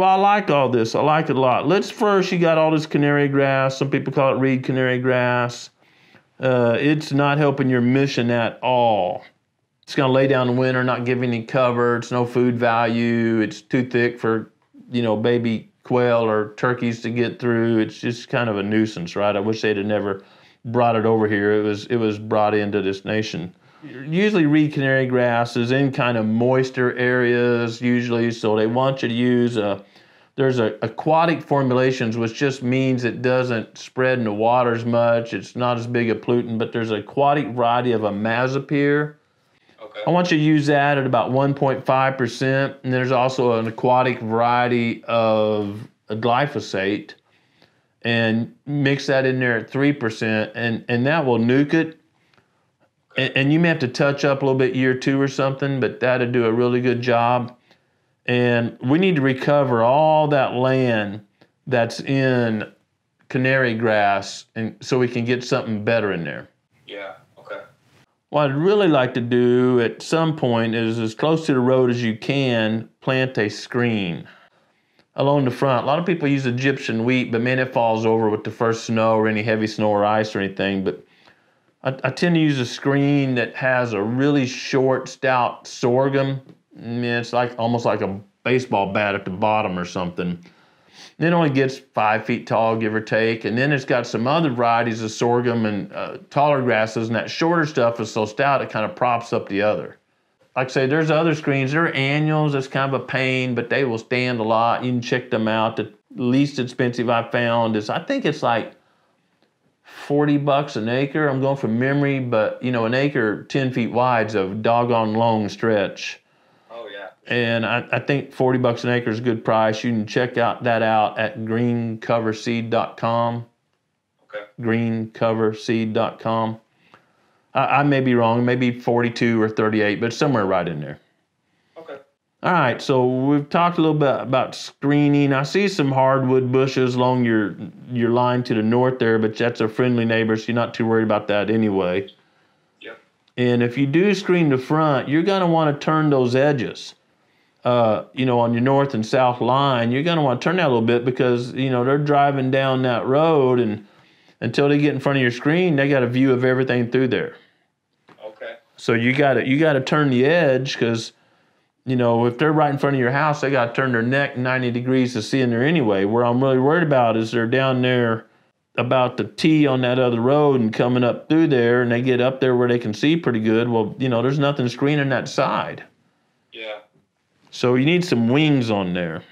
Well, I like all this. I like it a lot. Let's first, you got all this canary grass. Some people call it reed canary grass. Uh, it's not helping your mission at all. It's going to lay down in winter, not give any cover. It's no food value. It's too thick for, you know, baby quail or turkeys to get through. It's just kind of a nuisance, right? I wish they'd have never brought it over here. It was it was brought into this nation. Usually, reed canary grass is in kind of moister areas. Usually, so they want you to use a. There's a aquatic formulations, which just means it doesn't spread in the water as much. It's not as big a pollutant, but there's an aquatic variety of imazapyr. Okay. I want you to use that at about 1.5%. And there's also an aquatic variety of glyphosate. And mix that in there at 3%, and, and that will nuke it. And, and you may have to touch up a little bit year two or something, but that'll do a really good job. And we need to recover all that land that's in canary grass, and so we can get something better in there. Yeah. Okay. What I'd really like to do at some point is as close to the road as you can, plant a screen along the front. A lot of people use Egyptian wheat, but man, it falls over with the first snow or any heavy snow or ice or anything. But I, I tend to use a screen that has a really short, stout sorghum. I it's like almost like a baseball bat at the bottom or something. It only gets five feet tall, give or take. And then it's got some other varieties of sorghum and uh, taller grasses, and that shorter stuff is so stout it kind of props up the other. Like I say, there's other screens. There are annuals. It's kind of a pain, but they will stand a lot. You can check them out. The least expensive I found is I think it's like 40 bucks an acre. I'm going from memory, but you know, an acre 10 feet wide is a doggone long stretch. And I, I think 40 bucks an acre is a good price. You can check out that out at greencoverseed.com. Okay. Greencoverseed.com. I, I may be wrong, maybe 42 or 38, but somewhere right in there. Okay. All right, so we've talked a little bit about screening. I see some hardwood bushes along your your line to the north there, but that's a friendly neighbor, so you're not too worried about that anyway. Yep. And if you do screen the front, you're going to want to turn those edges. Uh, you know, on your north and south line, you're going to want to turn that a little bit because you know they're driving down that road, and until they get in front of your screen, they got a view of everything through there. Okay. So you got to you got to turn the edge because, you know, if they're right in front of your house, they got to turn their neck 90 degrees to see in there anyway. Where I'm really worried about is they're down there about the T on that other road and coming up through there, and they get up there where they can see pretty good. Well, you know, there's nothing screening that side, Yeah. So you need some wings on there.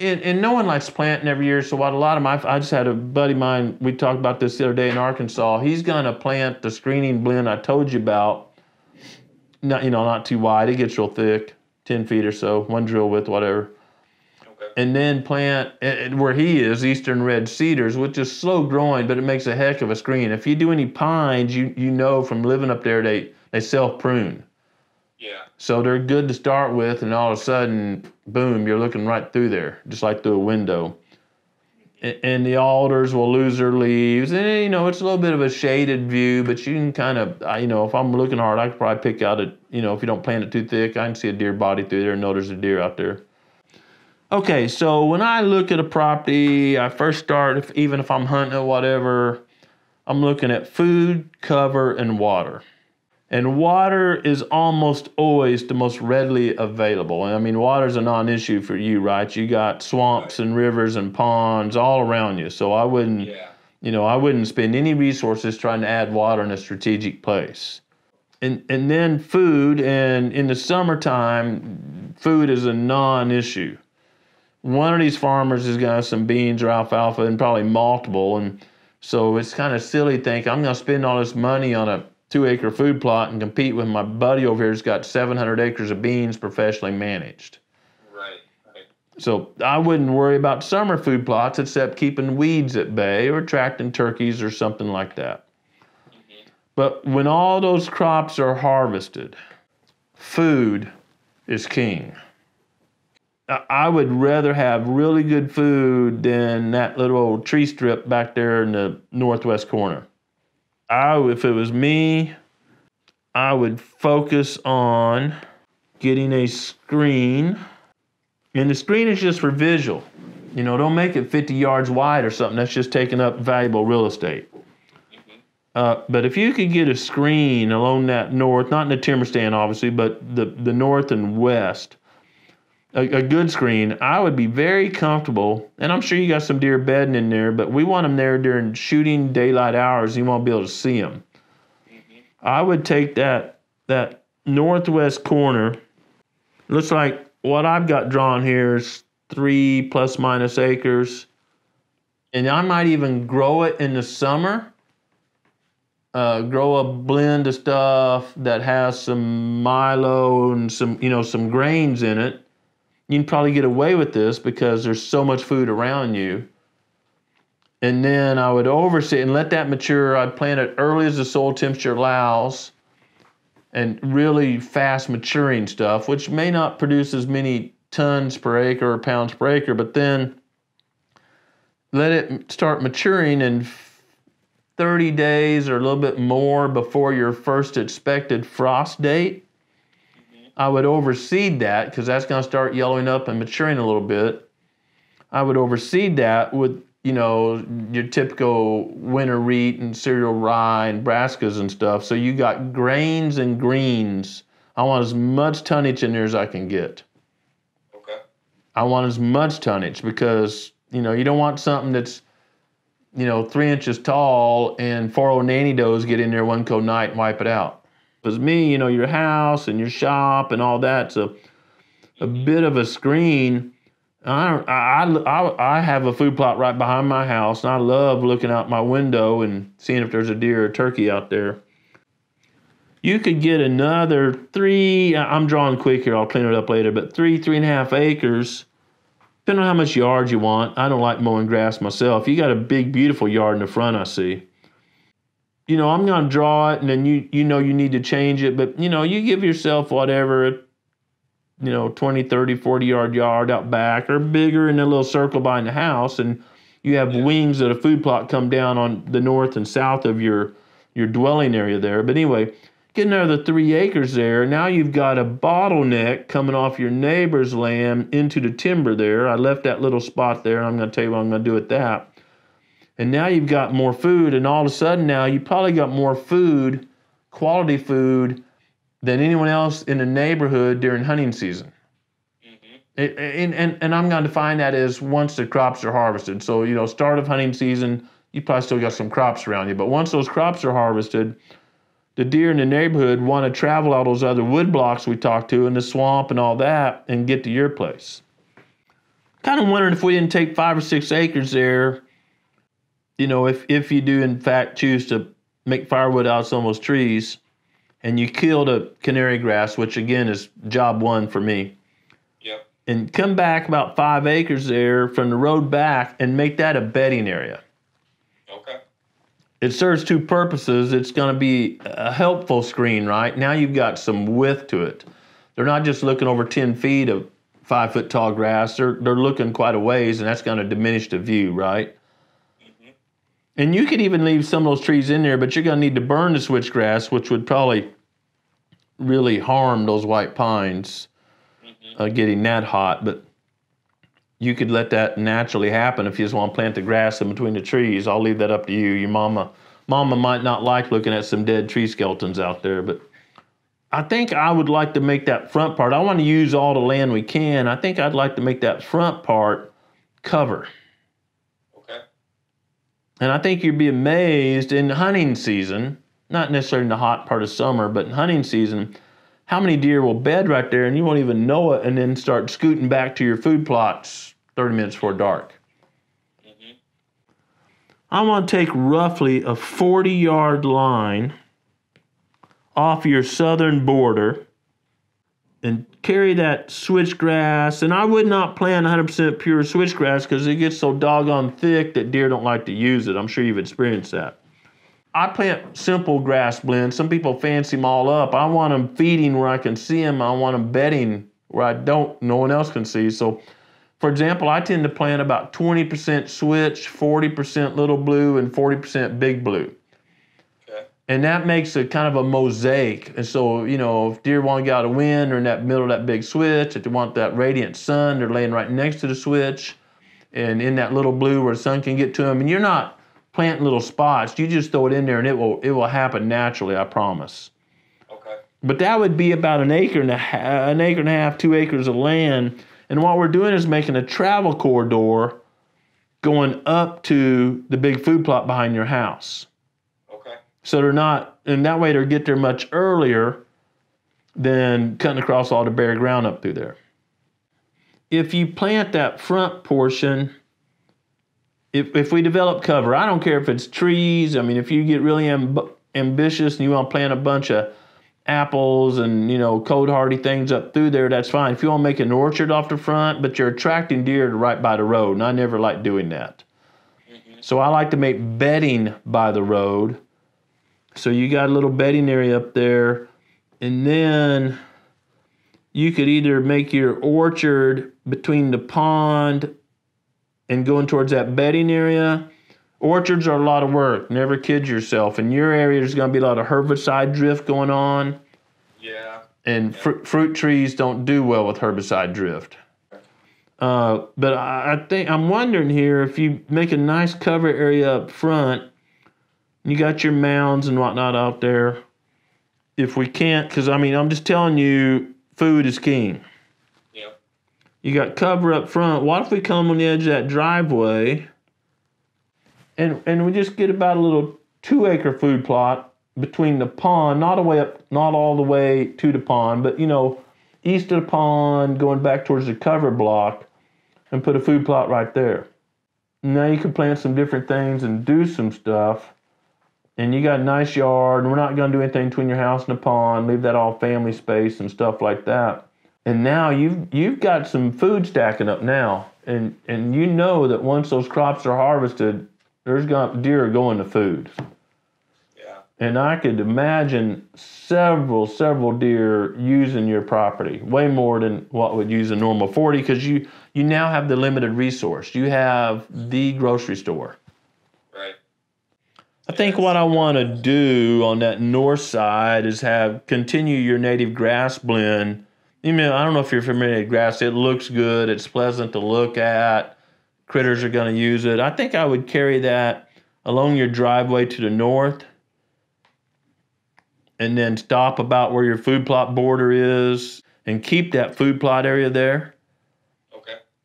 And, and no one likes planting every year. So what a lot of my I just had a buddy of mine. We talked about this the other day in Arkansas. He's gonna plant the screening blend I told you about. Not you know not too wide. It gets real thick, ten feet or so, one drill width, whatever. Okay. And then plant where he is, eastern red cedars, which is slow growing, but it makes a heck of a screen. If you do any pines, you you know from living up there they they self prune. So they're good to start with, and all of a sudden, boom, you're looking right through there, just like through a window. And the alders will lose their leaves, and you know it's a little bit of a shaded view, but you can kind of, you know, if I'm looking hard, I could probably pick out a, you know, if you don't plant it too thick, I can see a deer body through there and know there's a deer out there. Okay, so when I look at a property, I first start, if, even if I'm hunting or whatever, I'm looking at food, cover, and water. And water is almost always the most readily available. I mean, water is a non issue for you, right? You got swamps and rivers and ponds all around you. So I wouldn't, Yeah. you know, I wouldn't spend any resources trying to add water in a strategic place. And, and then food, and in the summertime, food is a non issue. One of these farmers has got some beans or alfalfa and probably multiple. And so it's kind of silly to think I'm going to spend all this money on a two acre food plot and compete with my buddy over here who's got 700 acres of beans professionally managed. Right. Right. So I wouldn't worry about summer food plots except keeping weeds at bay or attracting turkeys or something like that. Mm-hmm. But when all those crops are harvested, food is king. I- I would rather have really good food than that little old tree strip back there in the northwest corner. I, if it was me, I would focus on getting a screen And the screen is just for visual. You know, don't make it 50 yards wide or something. That's just taking up valuable real estate. Uh, but if you could get a screen along that north, not in the timber stand, obviously, but the, the north and west, a, a good screen, I would be very comfortable. And I'm sure you got some deer bedding in there, but we want them there during shooting daylight hours. You won't be able to see them. I would take that that northwest corner. Looks like what I've got drawn here is three plus minus acres, and I might even grow it in the summer. Uh, grow a blend of stuff that has some milo and some you know some grains in it. You can probably get away with this because there's so much food around you. And then I would overseed it and let that mature. I'd plant it early as the soil temperature allows and really fast maturing stuff, which may not produce as many tons per acre or pounds per acre, but then let it start maturing in 30 days or a little bit more before your first expected frost date. I would overseed that because that's going to start yellowing up and maturing a little bit. I would overseed that with, you know, your typical winter wheat and cereal rye and brassicas and stuff. So you got grains and greens. I want as much tonnage in there as I can get. Okay. I want as much tonnage because you know you don't want something that's you know three inches tall and four old nanny does get in there one cold night and wipe it out. Because me, you know, your house and your shop and all that's a a bit of a screen. I. I, I I have a food plot right behind my house, and I love looking out my window and seeing if there's a deer or turkey out there. You could get another three. I'm drawing quick here. I'll clean it up later, but three, three and a half acres depending on how much yard you want. I don't like mowing grass myself. You got a big, beautiful yard in the front, I see. You know, I'm going to draw it, and then you you know you need to change it, but you know, you give yourself whatever, you know, 20, 30, 40 yard yard out back or bigger in a little circle behind the house, and you have wings of a food plot come down on the north and south of your your dwelling area there. But anyway, get the three acres there. Now you've got a bottleneck coming off your neighbor's land into the timber there. I left that little spot there. and I'm going to tell you what I'm going to do with that. And now you've got more food, and all of a sudden now you probably got more food, quality food, than anyone else in the neighborhood during hunting season. Mm-hmm. It- and, and, and I'm going to define that as once the crops are harvested. So, you know, start of hunting season, you probably still got some crops around you. But once those crops are harvested, the deer in the neighborhood want to travel all those other wood blocks we talked to in the swamp and all that and get to your place. Kind of wondering if we didn't take five or six acres there, you know, if, if you do in fact choose to make firewood out of some of those trees and you kill the canary grass, which again is job one for me Yep. and come back about five acres there from the road back and make that a bedding area. Okay. It serves two purposes. It's going to be a helpful screen, right? Now you've got some width to it. They're not just looking over 10 feet of five foot tall grass, they're, they're looking quite a ways, and that's going to diminish the view, right? And you could even leave some of those trees in there, but you're going to need to burn the switchgrass, which would probably really harm those white pines uh, getting that hot. But you could let that naturally happen if you just want to plant the grass in between the trees. I'll leave that up to you. Your mama, mama might not like looking at some dead tree skeletons out there, but I think I would like to make that front part. I want to use all the land we can. I think I'd like to make that front part cover. And I think you'd be amazed in hunting season, not necessarily in the hot part of summer, but in hunting season, how many deer will bed right there and you won't even know it and then start scooting back to your food plots 30 minutes before dark. Mhm. I want to take roughly a 40 yard line off your southern border and carry that switchgrass. And I would not plant 100% pure switchgrass because it gets so doggone thick that deer don't like to use it. I'm sure you've experienced that. I plant simple grass blends. Some people fancy them all up. I want them feeding where I can see them. I want them bedding where I don't, no one else can see. So, for example, I tend to plant about 20% switch, 40% little blue, and 40% big blue. And that makes a kind of a mosaic. And so, you know, if deer want to get out of wind or in that middle of that big switch, if they want that radiant sun, they're laying right next to the switch and in that little blue where the sun can get to them. And you're not planting little spots. You just throw it in there and it will it will happen naturally, I promise. Okay. But that would be about an acre and a half, an acre and a half, two acres of land. And what we're doing is making a travel corridor going up to the big food plot behind your house. So they're not, and that way they get there much earlier than cutting across all the bare ground up through there. If you plant that front portion, if, if we develop cover, I don't care if it's trees. I mean, if you get really amb- ambitious and you want to plant a bunch of apples and you know cold hardy things up through there, that's fine. If you want to make an orchard off the front, but you're attracting deer to right by the road, and I never like doing that. Mm-hmm. So I like to make bedding by the road. So you got a little bedding area up there, and then you could either make your orchard between the pond and going towards that bedding area. Orchards are a lot of work. Never kid yourself. In your area, there's going to be a lot of herbicide drift going on, Yeah. and fr- fruit trees don't do well with herbicide drift. Uh, but I, I think I'm wondering here if you make a nice cover area up front, you got your mounds and whatnot out there. If we can't, because I mean, I'm just telling you, food is king. Yeah. You got cover up front. What if we come on the edge of that driveway and and we just get about a little two acre food plot between the pond, not away up not all the way to the pond, but you know, east of the pond, going back towards the cover block, and put a food plot right there. Now you can plant some different things and do some stuff. And you got a nice yard, and we're not gonna do anything between your house and the pond, leave that all family space and stuff like that and now you've you've got some food stacking up now, and and you know that once those crops are harvested, there's going deer going to food, Yeah. and I could imagine several several deer using your property way more than what would use a normal forty because you you now have the limited resource. You have the grocery store. I think what I want to do on that north side is have continue your native grass blend. You know, I don't know if you're familiar with grass. It looks good. It's pleasant to look at. Critters are going to use it. I think I would carry that along your driveway to the north, and then stop about where your food plot border is, and keep that food plot area there.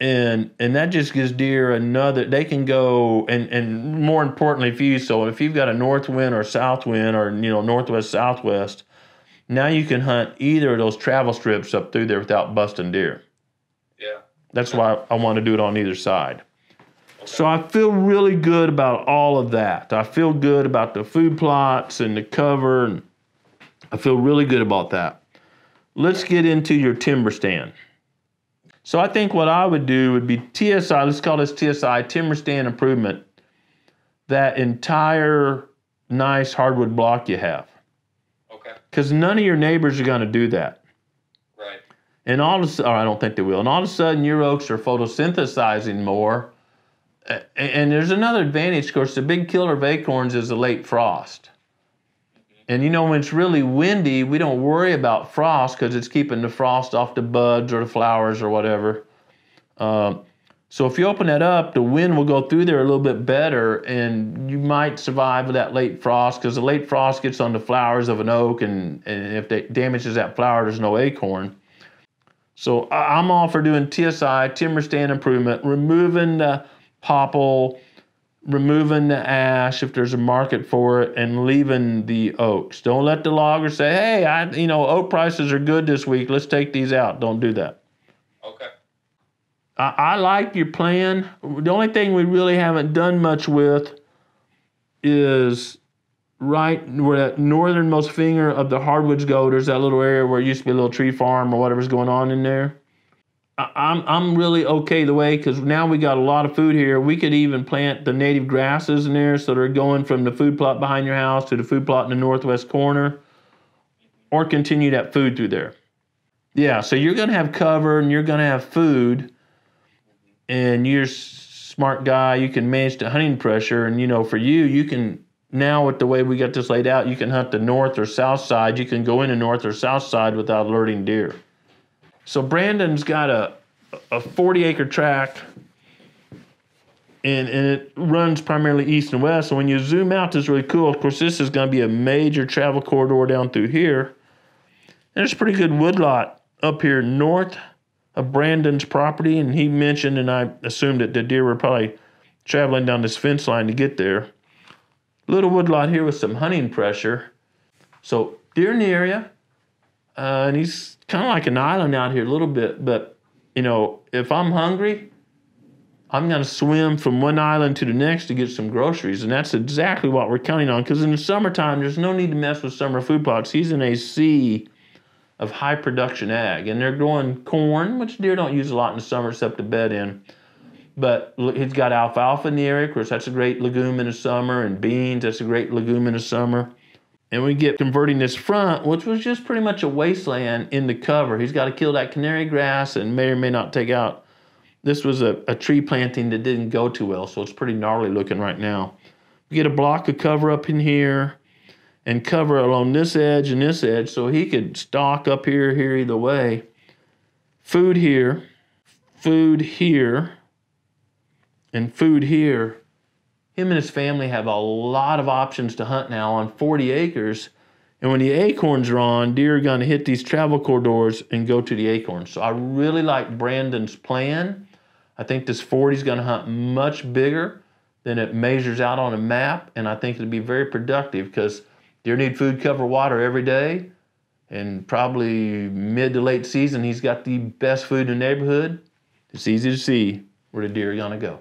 And and that just gives deer another they can go and and more importantly if you so if you've got a north wind or south wind or you know northwest southwest now you can hunt either of those travel strips up through there without busting deer Yeah. that's why i want to do it on either side Okay. so i feel really good about all of that i feel good about the food plots and the cover and i feel really good about that let's get into your timber stand so I think what I would do would be TSI, let's call this TSI, timber stand improvement, that entire nice hardwood block you have. Okay. Because none of your neighbors are going to do that. Right. And all of a sudden, I don't think they will, and all of a sudden your oaks are photosynthesizing more. And there's another advantage, of course, the big killer of acorns is the late frost. And you know, when it's really windy, we don't worry about frost because it's keeping the frost off the buds or the flowers or whatever. Um, so if you open that up, the wind will go through there a little bit better, and you might survive that late frost because the late frost gets on the flowers of an oak, and, and if it damages that flower, there's no acorn. So I'm all for doing TSI, timber stand improvement, removing the popple, removing the ash if there's a market for it, and leaving the oaks. Don't let the logger say, "Hey, I, you know, oak prices are good this week. Let's take these out." Don't do that. Okay. I, I like your plan. The only thing we really haven't done much with is right where that northernmost finger of the hardwoods go. There's that little area where it used to be a little tree farm or whatever's going on in there. I'm I'm really okay the way because now we got a lot of food here. We could even plant the native grasses in there, so they're going from the food plot behind your house to the food plot in the northwest corner, or continue that food through there. Yeah, so you're gonna have cover and you're gonna have food, and you're smart guy. You can manage the hunting pressure, and you know for you, you can now with the way we got this laid out, you can hunt the north or south side. You can go in the north or south side without alerting deer. So Brandon's got a a 40 acre tract and, and it runs primarily east and west. So when you zoom out, it's really cool. Of course, this is going to be a major travel corridor down through here. And there's a pretty good woodlot up here north of Brandon's property. And he mentioned, and I assumed that the deer were probably traveling down this fence line to get there. Little woodlot here with some hunting pressure. So deer in the area. Uh, and he's kind of like an island out here a little bit. But, you know, if I'm hungry, I'm going to swim from one island to the next to get some groceries. And that's exactly what we're counting on. Because in the summertime, there's no need to mess with summer food plots. He's in a sea of high production ag. And they're growing corn, which deer don't use a lot in the summer except to bed in. But he's got alfalfa in the area. Of course, that's a great legume in the summer. And beans, that's a great legume in the summer. And we get converting this front, which was just pretty much a wasteland, into cover. He's got to kill that canary grass and may or may not take out this was a, a tree planting that didn't go too well, so it's pretty gnarly looking right now. We get a block of cover up in here and cover along this edge and this edge so he could stalk up here, here either way. Food here, food here, and food here. Him and his family have a lot of options to hunt now on 40 acres. And when the acorns are on, deer are going to hit these travel corridors and go to the acorns. So I really like Brandon's plan. I think this 40 is going to hunt much bigger than it measures out on a map, and I think it'll be very productive because deer need food, cover, water every day, and probably mid to late season, he's got the best food in the neighborhood. It's easy to see where the deer are going to go.